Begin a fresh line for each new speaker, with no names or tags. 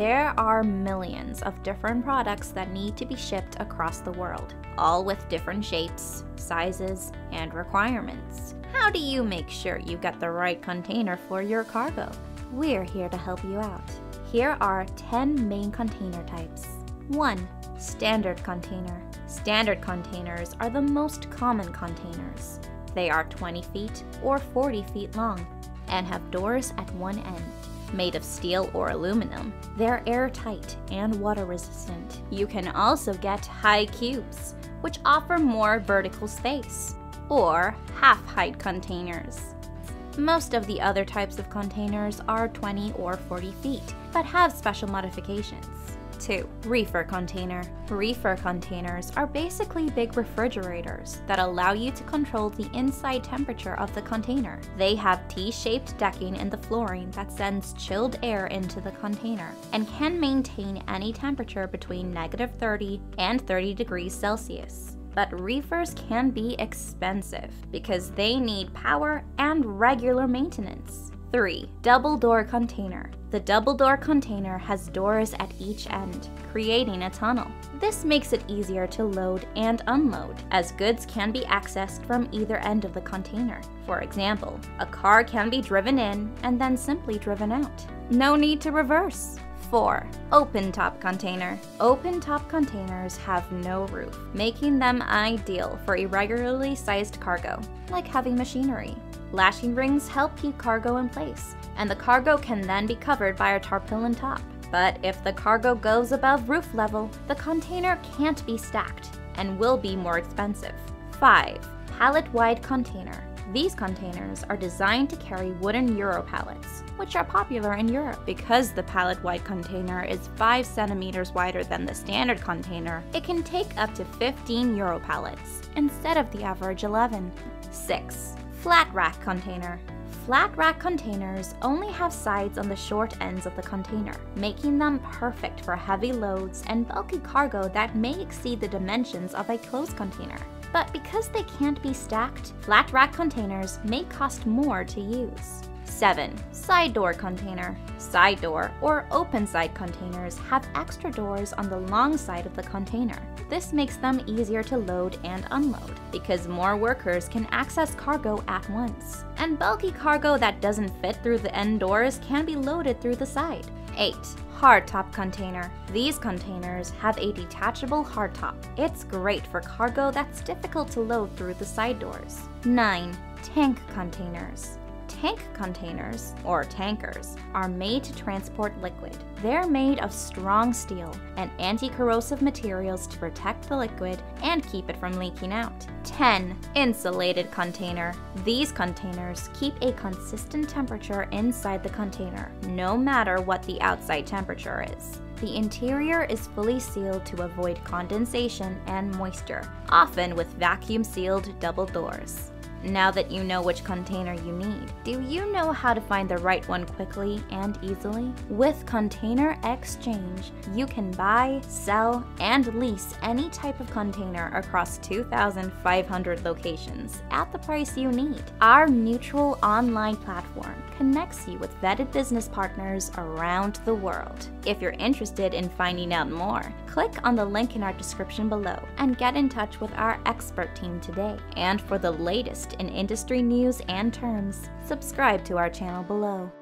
There are millions of different products that need to be shipped across the world, all with different shapes, sizes, and requirements. How do you make sure you get the right container for your cargo? We're here to help you out. Here are 10 main container types. 1. Standard container. Standard containers are the most common containers. They are 20 feet or 40 feet long and have doors at one end. Made of steel or aluminum, they're airtight and water resistant. You can also get high cubes, which offer more vertical space, or half height containers. Most of the other types of containers are 20 or 40 feet, but have special modifications. 2. Reefer container. Reefer containers are basically big refrigerators that allow you to control the inside temperature of the container. They have T-shaped decking in the flooring that sends chilled air into the container and can maintain any temperature between negative 30 and 30 degrees Celsius but reefers can be expensive because they need power and regular maintenance. 3. Double door container. The double door container has doors at each end, creating a tunnel. This makes it easier to load and unload, as goods can be accessed from either end of the container. For example, a car can be driven in and then simply driven out. No need to reverse. 4. Open top container. Open top containers have no roof, making them ideal for irregularly sized cargo, like heavy machinery. Lashing rings help keep cargo in place, and the cargo can then be covered by a tarpaulin top. But if the cargo goes above roof level, the container can't be stacked and will be more expensive. 5. Pallet wide container. These containers are designed to carry wooden Euro pallets, which are popular in Europe. Because the pallet wide container is 5 centimeters wider than the standard container, it can take up to 15 Euro pallets, instead of the average 11. 6. Flat rack container. Flat rack containers only have sides on the short ends of the container, making them perfect for heavy loads and bulky cargo that may exceed the dimensions of a closed container. But because they can't be stacked, flat rack containers may cost more to use. 7. Side door container. Side door or open side containers have extra doors on the long side of the container. This makes them easier to load and unload because more workers can access cargo at once. And bulky cargo that doesn't fit through the end doors can be loaded through the side. 8. Hardtop container. These containers have a detachable hardtop. It's great for cargo that's difficult to load through the side doors. 9. Tank containers. Tank containers, or tankers, are made to transport liquid. They're made of strong steel and anti-corrosive materials to protect the liquid and keep it from leaking out. 10. Insulated container. These containers keep a consistent temperature inside the container, no matter what the outside temperature is. The interior is fully sealed to avoid condensation and moisture, often with vacuum sealed double doors. Now that you know which container you need, do you know how to find the right one quickly and easily? With Container xChange, you can buy, sell, and lease any type of container across 2,500 locations at the price you need. Our neutral online platform connects you with vetted business partners around the world. If you're interested in finding out more, click on the link in our description below and get in touch with our expert team today. And for the latest in industry news and terms, subscribe to our channel below.